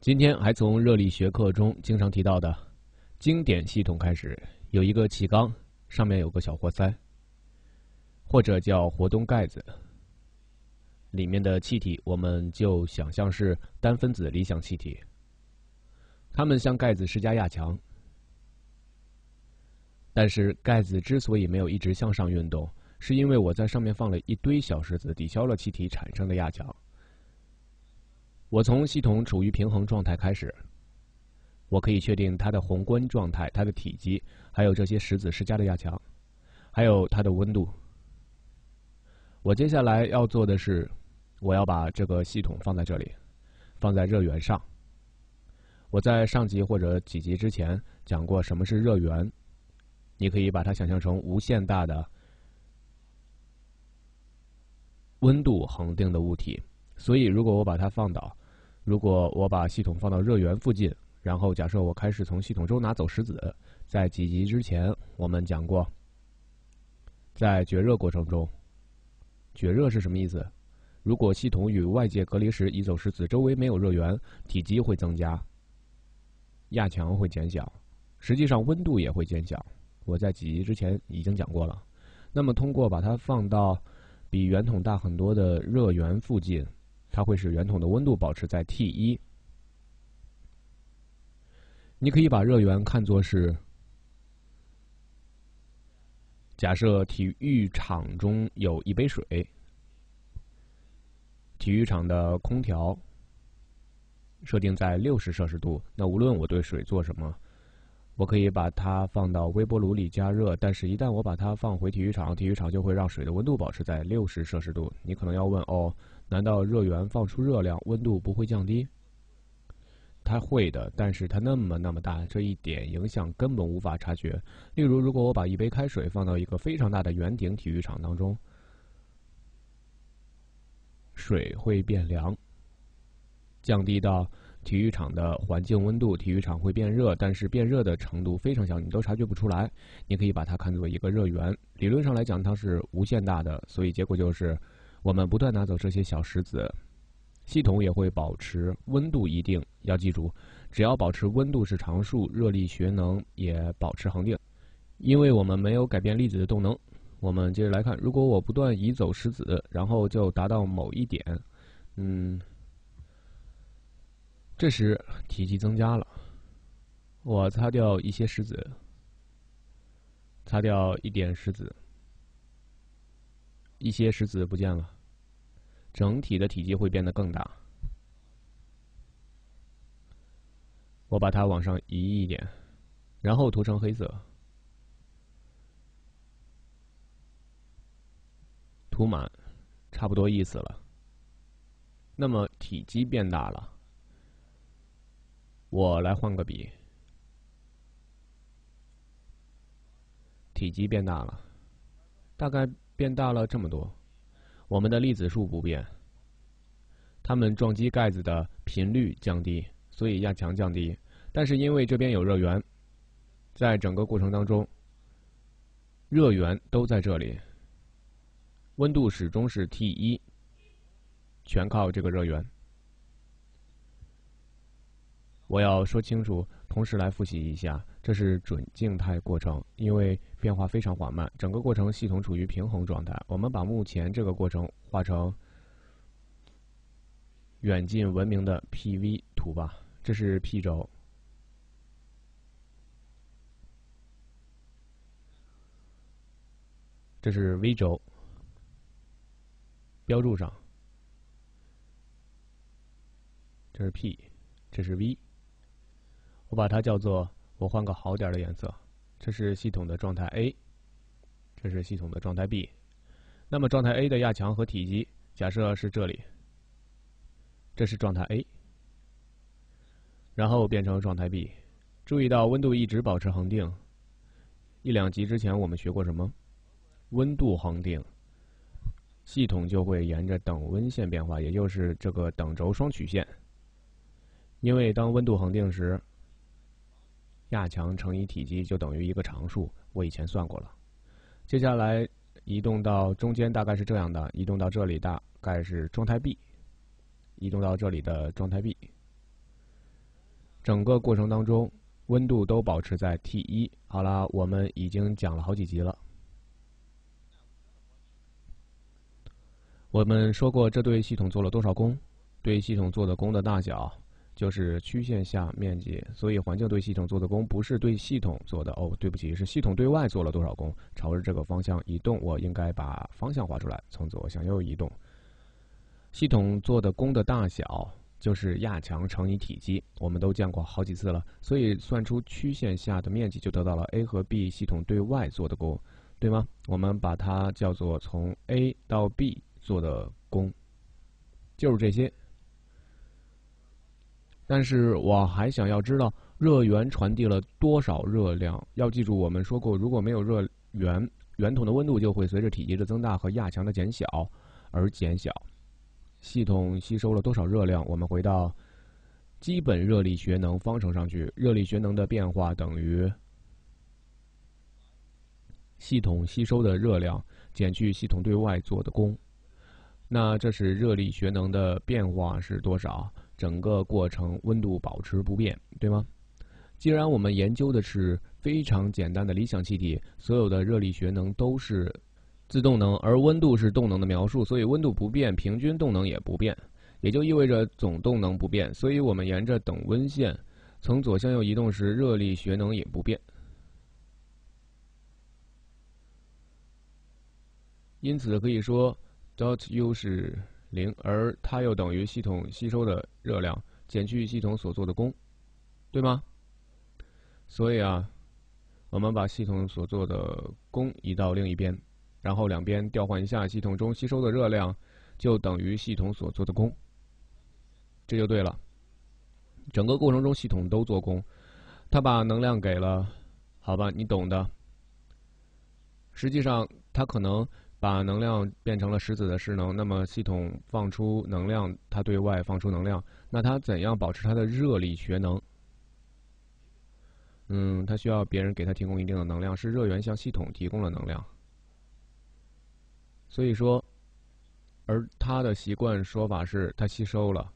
今天还从热力学课中经常提到的经典系统开始，有一个气缸，上面有个小活塞，或者叫活动盖子，里面的气体我们就想象是单分子理想气体，它们向盖子施加压强。但是盖子之所以没有一直向上运动，是因为我在上面放了一堆小石子，抵消了气体产生的压强。我从系统处于平衡状态开始，我可以确定它的宏观状态、它的体积，还有这些石子施加的压强，还有它的温度。我接下来要做的是，我要把这个系统放在这里，放在热源上。我在上集或者几集之前讲过什么是热源，你可以把它想象成无限大的温度恒定的物体。所以，如果我把它放倒，如果我把系统放到热源附近，然后假设我开始从系统中拿走石子，在几集之前我们讲过，在绝热过程中，绝热是什么意思？如果系统与外界隔离时移走石子，周围没有热源，体积会增加，压强会减小，实际上温度也会减小。我在几集之前已经讲过了。那么，通过把它放到比圆筒大很多的热源附近。它会使圆筒的温度保持在 T 一。你可以把热源看作是，假设体育场中有一杯水，体育场的空调设定在六十摄氏度。那无论我对水做什么，我可以把它放到微波炉里加热。但是，一旦我把它放回体育场，体育场就会让水的温度保持在六十摄氏度。你可能要问哦。难道热源放出热量，温度不会降低？它会的，但是它那么那么大，这一点影响根本无法察觉。例如，如果我把一杯开水放到一个非常大的圆顶体育场当中，水会变凉，降低到体育场的环境温度，体育场会变热，但是变热的程度非常小，你都察觉不出来。你可以把它看作一个热源，理论上来讲，它是无限大的，所以结果就是。我们不断拿走这些小石子，系统也会保持温度一定。要记住，只要保持温度是常数，热力学能也保持恒定，因为我们没有改变粒子的动能。我们接着来看，如果我不断移走石子，然后就达到某一点，嗯，这时体积增加了，我擦掉一些石子，擦掉一点石子，一些石子不见了。整体的体积会变得更大。我把它往上移一点，然后涂成黑色，涂满，差不多意思了。那么体积变大了，我来换个笔，体积变大了，大概变大了这么多。我们的粒子数不变，它们撞击盖子的频率降低，所以压强降低。但是因为这边有热源，在整个过程当中，热源都在这里，温度始终是 T 一，全靠这个热源。我要说清楚，同时来复习一下，这是准静态过程，因为变化非常缓慢，整个过程系统处于平衡状态。我们把目前这个过程画成远近闻名的 PV 图吧，这是 P 轴，这是 V 轴，标注上，这是 P，这是 V。我把它叫做，我换个好点的颜色。这是系统的状态 A，这是系统的状态 B。那么状态 A 的压强和体积，假设是这里，这是状态 A，然后变成状态 B。注意到温度一直保持恒定。一两集之前我们学过什么？温度恒定，系统就会沿着等温线变化，也就是这个等轴双曲线。因为当温度恒定时，压强乘以体积就等于一个常数，我以前算过了。接下来移动到中间大概是这样的，移动到这里大概是状态 B，移动到这里的状态 B，整个过程当中温度都保持在 T 一。好了，我们已经讲了好几集了。我们说过，这对系统做了多少功？对系统做的功的大小就是曲线下面积。所以环境对系统做的功不是对系统做的哦，对不起，是系统对外做了多少功？朝着这个方向移动，我应该把方向画出来，从左向右移动。系统做的功的大小就是压强乘以体积，我们都见过好几次了，所以算出曲线下的面积就得到了 A 和 B 系统对外做的功，对吗？我们把它叫做从 A 到 B 做的功，就是这些。但是我还想要知道热源传递了多少热量。要记住，我们说过，如果没有热源，圆筒的温度就会随着体积的增大和压强的减小而减小。系统吸收了多少热量？我们回到基本热力学能方程上去。热力学能的变化等于系统吸收的热量减去系统对外做的功。那这是热力学能的变化是多少？整个过程温度保持不变，对吗？既然我们研究的是非常简单的理想气体，所有的热力学能都是。自动能，而温度是动能的描述，所以温度不变，平均动能也不变，也就意味着总动能不变。所以我们沿着等温线从左向右移动时，热力学能也不变。因此可以说，dot U 是零，而它又等于系统吸收的热量减去系统所做的功，对吗？所以啊，我们把系统所做的功移到另一边。然后两边调换一下，系统中吸收的热量就等于系统所做的功，这就对了。整个过程中系统都做功，它把能量给了，好吧，你懂的。实际上它可能把能量变成了石子的势能，那么系统放出能量，它对外放出能量，那它怎样保持它的热力学能？嗯，它需要别人给它提供一定的能量，是热源向系统提供了能量。所以说，而他的习惯说法是，他吸收了，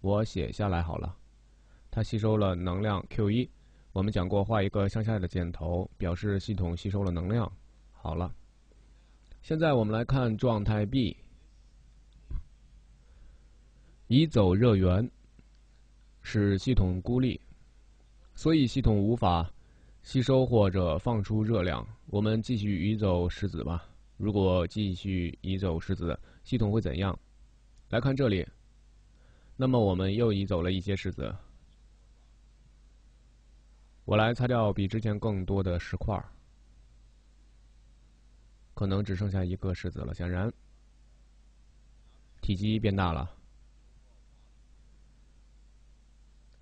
我写下来好了，他吸收了能量 Q 一。我们讲过，画一个向下的箭头，表示系统吸收了能量。好了，现在我们来看状态 B，移走热源，使系统孤立，所以系统无法吸收或者放出热量。我们继续移走石子吧。如果继续移走石子，系统会怎样？来看这里，那么我们又移走了一些石子。我来擦掉比之前更多的石块，可能只剩下一个石子了。显然，体积变大了，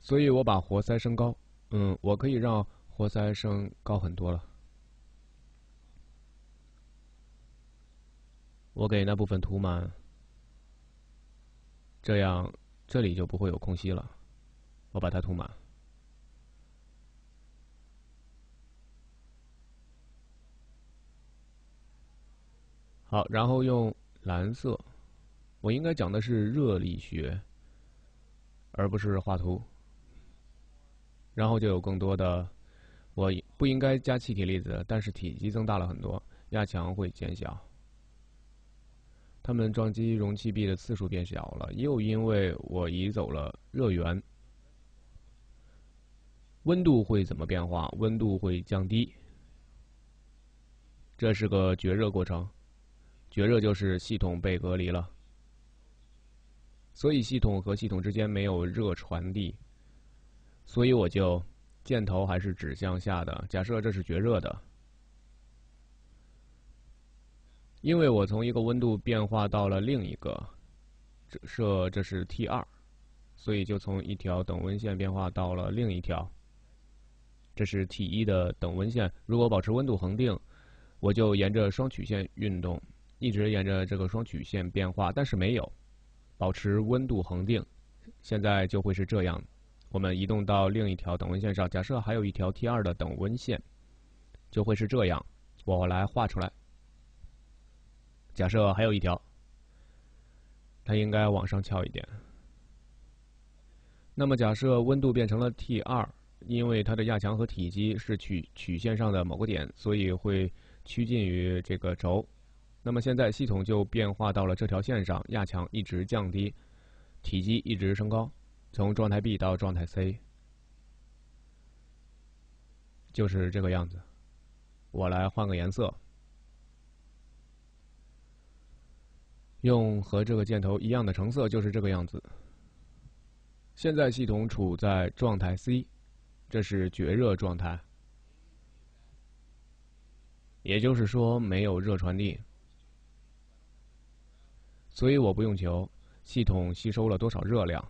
所以我把活塞升高。嗯，我可以让活塞升高很多了。我给那部分涂满，这样这里就不会有空隙了。我把它涂满。好，然后用蓝色。我应该讲的是热力学，而不是画图。然后就有更多的，我不应该加气体粒子，但是体积增大了很多，压强会减小。它们撞击容器壁的次数变小了，又因为我移走了热源。温度会怎么变化？温度会降低，这是个绝热过程。绝热就是系统被隔离了，所以系统和系统之间没有热传递，所以我就箭头还是指向下的。假设这是绝热的。因为我从一个温度变化到了另一个，设这是 T 二，所以就从一条等温线变化到了另一条。这是 T 一的等温线。如果保持温度恒定，我就沿着双曲线运动，一直沿着这个双曲线变化。但是没有保持温度恒定，现在就会是这样。我们移动到另一条等温线上，假设还有一条 T 二的等温线，就会是这样。我来画出来。假设还有一条，它应该往上翘一点。那么假设温度变成了 T 二，因为它的压强和体积是曲曲线上的某个点，所以会趋近于这个轴。那么现在系统就变化到了这条线上，压强一直降低，体积一直升高，从状态 B 到状态 C，就是这个样子。我来换个颜色。用和这个箭头一样的橙色，就是这个样子。现在系统处在状态 C，这是绝热状态，也就是说没有热传递，所以我不用求系统吸收了多少热量。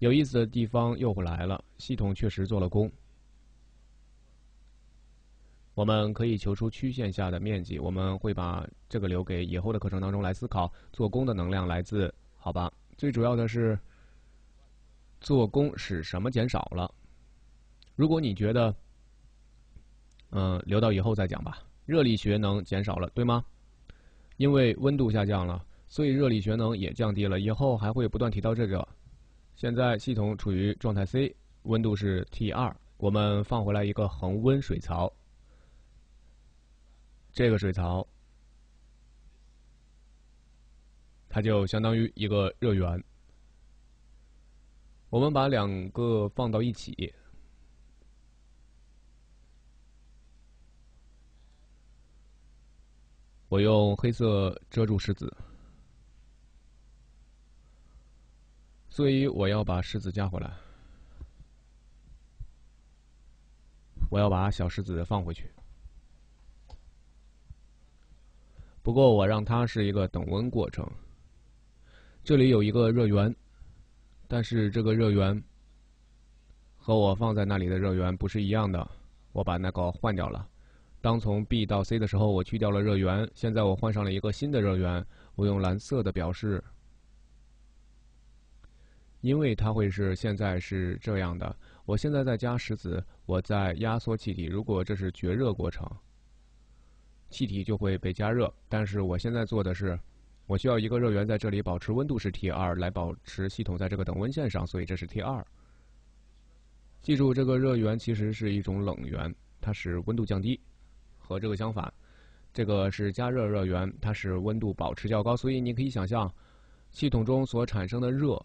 有意思的地方又回来了，系统确实做了功。我们可以求出曲线下的面积，我们会把这个留给以后的课程当中来思考。做功的能量来自，好吧？最主要的是，做功使什么减少了？如果你觉得，嗯，留到以后再讲吧。热力学能减少了，对吗？因为温度下降了，所以热力学能也降低了。以后还会不断提到这个。现在系统处于状态 C，温度是 T 二。我们放回来一个恒温水槽。这个水槽，它就相当于一个热源。我们把两个放到一起，我用黑色遮住石子，所以我要把石子加回来，我要把小石子放回去。不过我让它是一个等温过程。这里有一个热源，但是这个热源和我放在那里的热源不是一样的。我把那个换掉了。当从 B 到 C 的时候，我去掉了热源。现在我换上了一个新的热源，我用蓝色的表示，因为它会是现在是这样的。我现在在加石子，我在压缩气体。如果这是绝热过程。气体就会被加热，但是我现在做的是，我需要一个热源在这里保持温度是 T 二，来保持系统在这个等温线上，所以这是 T 二。记住，这个热源其实是一种冷源，它使温度降低，和这个相反，这个是加热热源，它是温度保持较高。所以你可以想象，系统中所产生的热，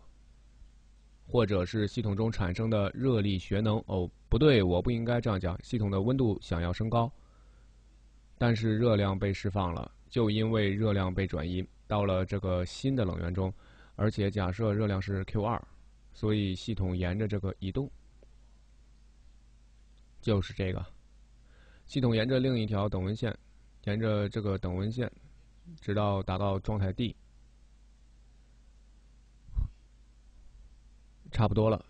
或者是系统中产生的热力学能。哦，不对，我不应该这样讲。系统的温度想要升高。但是热量被释放了，就因为热量被转移到了这个新的冷源中，而且假设热量是 Q 二，所以系统沿着这个移动，就是这个，系统沿着另一条等温线，沿着这个等温线，直到达到状态 D，差不多了，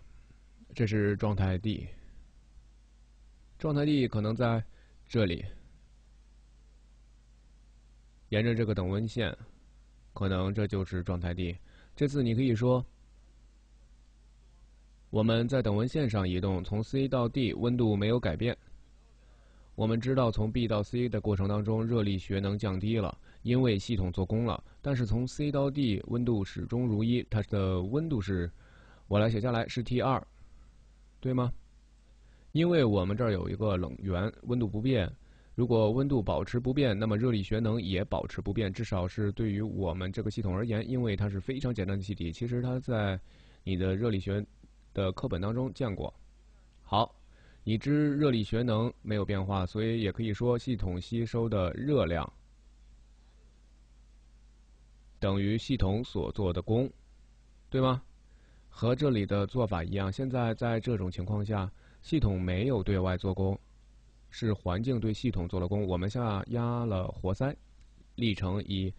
这是状态 D，状态 D 可能在这里。沿着这个等温线，可能这就是状态 D。这次你可以说，我们在等温线上移动，从 C 到 D 温度没有改变。我们知道从 B 到 C 的过程当中，热力学能降低了，因为系统做功了。但是从 C 到 D 温度始终如一，它的温度是，我来写下来是 T 二，对吗？因为我们这儿有一个冷源，温度不变。如果温度保持不变，那么热力学能也保持不变，至少是对于我们这个系统而言，因为它是非常简单的气体。其实它在你的热力学的课本当中见过。好，已知热力学能没有变化，所以也可以说系统吸收的热量等于系统所做的功，对吗？和这里的做法一样。现在在这种情况下，系统没有对外做功。是环境对系统做了功，我们下压了活塞，历程以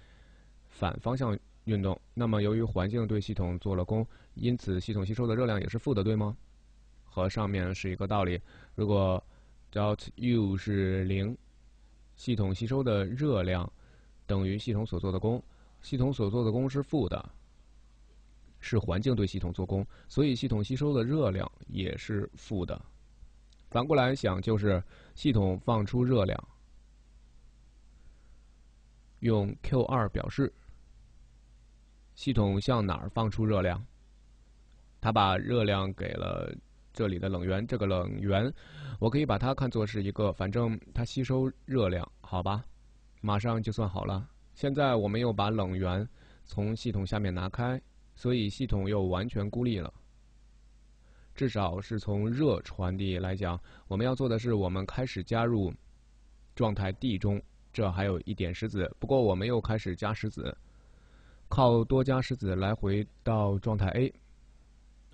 反方向运动。那么由于环境对系统做了功，因此系统吸收的热量也是负的，对吗？和上面是一个道理。如果 dot u 是零，系统吸收的热量等于系统所做的功，系统所做的功是负的，是环境对系统做功，所以系统吸收的热量也是负的。反过来想，就是系统放出热量，用 Q 二表示。系统向哪儿放出热量？它把热量给了这里的冷源，这个冷源，我可以把它看作是一个，反正它吸收热量，好吧？马上就算好了。现在我们又把冷源从系统下面拿开，所以系统又完全孤立了。至少是从热传递来讲，我们要做的是，我们开始加入状态 D 中，这还有一点石子。不过我们又开始加石子，靠多加石子来回到状态 A。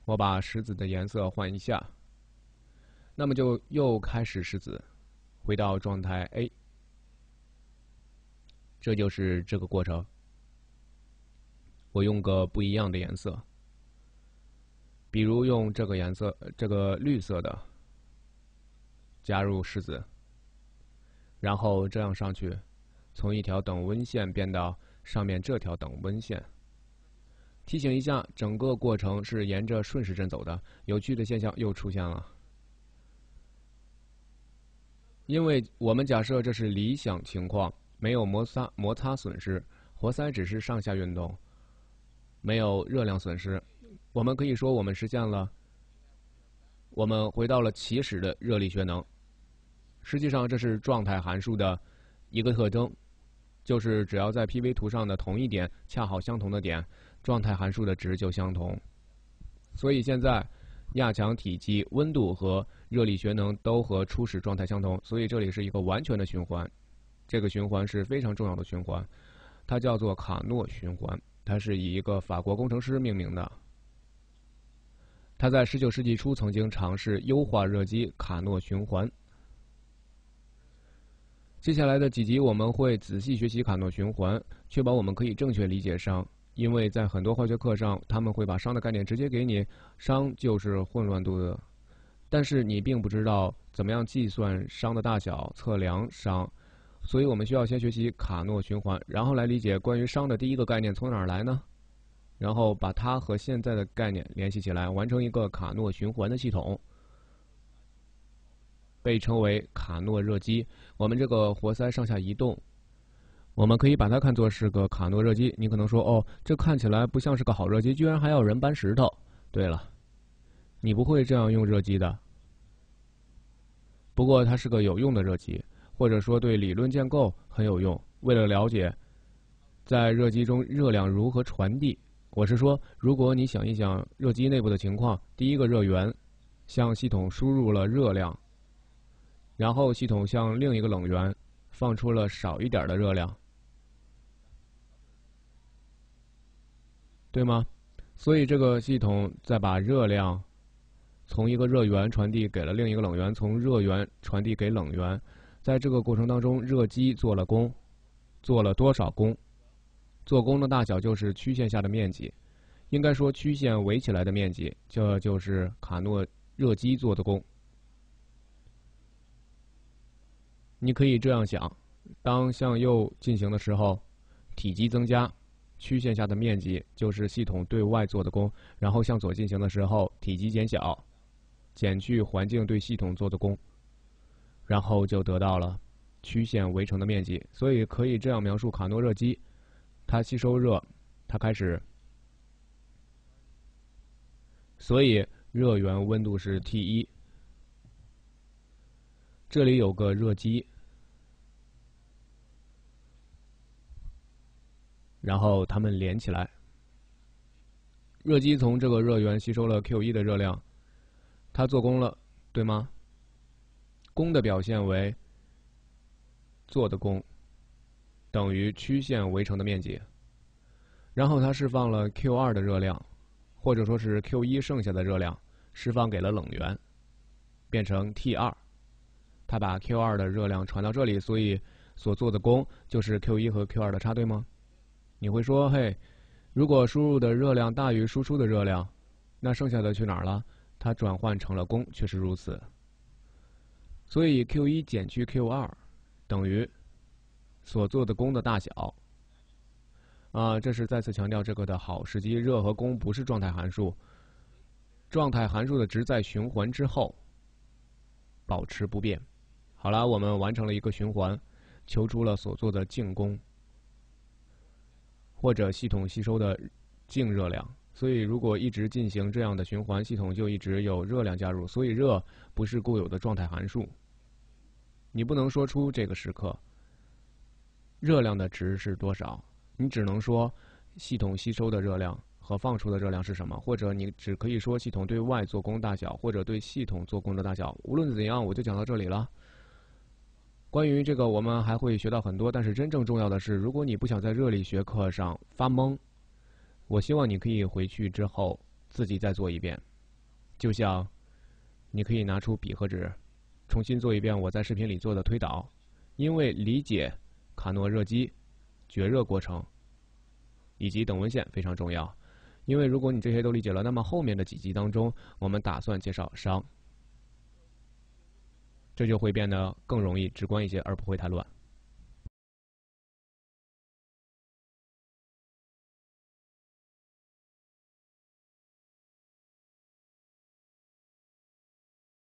我把石子的颜色换一下，那么就又开始石子，回到状态 A。这就是这个过程。我用个不一样的颜色。比如用这个颜色，这个绿色的，加入石子，然后这样上去，从一条等温线变到上面这条等温线。提醒一下，整个过程是沿着顺时针走的。有趣的现象又出现了，因为我们假设这是理想情况，没有摩擦摩擦损失，活塞只是上下运动，没有热量损失。我们可以说，我们实现了，我们回到了起始的热力学能。实际上，这是状态函数的一个特征，就是只要在 PV 图上的同一点恰好相同的点，状态函数的值就相同。所以现在，压强体积、温度和热力学能都和初始状态相同，所以这里是一个完全的循环。这个循环是非常重要的循环，它叫做卡诺循环，它是以一个法国工程师命名的。他在19世纪初曾经尝试优化热机卡诺循环。接下来的几集我们会仔细学习卡诺循环，确保我们可以正确理解上。因为在很多化学课上，他们会把熵的概念直接给你，熵就是混乱度的，但是你并不知道怎么样计算熵的大小、测量熵，所以我们需要先学习卡诺循环，然后来理解关于熵的第一个概念从哪儿来呢？然后把它和现在的概念联系起来，完成一个卡诺循环的系统，被称为卡诺热机。我们这个活塞上下移动，我们可以把它看作是个卡诺热机。你可能说：“哦，这看起来不像是个好热机，居然还要人搬石头。”对了，你不会这样用热机的。不过它是个有用的热机，或者说对理论建构很有用。为了了解在热机中热量如何传递。我是说，如果你想一想热机内部的情况，第一个热源向系统输入了热量，然后系统向另一个冷源放出了少一点的热量，对吗？所以这个系统再把热量从一个热源传递给了另一个冷源，从热源传递给冷源，在这个过程当中，热机做了功，做了多少功？做功的大小就是曲线下的面积，应该说曲线围起来的面积，这就是卡诺热机做的功。你可以这样想：当向右进行的时候，体积增加，曲线下的面积就是系统对外做的功；然后向左进行的时候，体积减小，减去环境对系统做的功，然后就得到了曲线围成的面积。所以可以这样描述卡诺热机。它吸收热，它开始，所以热源温度是 T 一。这里有个热机，然后它们连起来。热机从这个热源吸收了 Q 一的热量，它做功了，对吗？功的表现为做的功。等于曲线围成的面积，然后它释放了 Q 二的热量，或者说是 Q 一剩下的热量，释放给了冷源，变成 T 二。它把 Q 二的热量传到这里，所以所做的功就是 Q 一和 Q 二的差，对吗？你会说，嘿，如果输入的热量大于输出的热量，那剩下的去哪儿了？它转换成了功，确实如此。所以 Q 一减去 Q 二等于。所做的功的大小，啊，这是再次强调这个的好时机。热和功不是状态函数，状态函数的值在循环之后保持不变。好了，我们完成了一个循环，求出了所做的净功，或者系统吸收的净热量。所以如果一直进行这样的循环，系统就一直有热量加入。所以热不是固有的状态函数，你不能说出这个时刻热量的值是多少，你只能说系统吸收的热量和放出的热量是什么，或者你只可以说系统对外做功大小，或者对系统做功的大小。无论怎样，我就讲到这里了。关于这个，我们还会学到很多。但是真正重要的是，如果你不想在热力学课上发懵，我希望你可以回去之后自己再做一遍。就像你可以拿出笔和纸，重新做一遍我在视频里做的推导，因为理解卡诺热机、绝热过程以及等温线非常重要。因为如果你这些都理解了，那么后面的几集当中，我们打算介绍熵。这就会变得更容易直观一些，而不会太乱。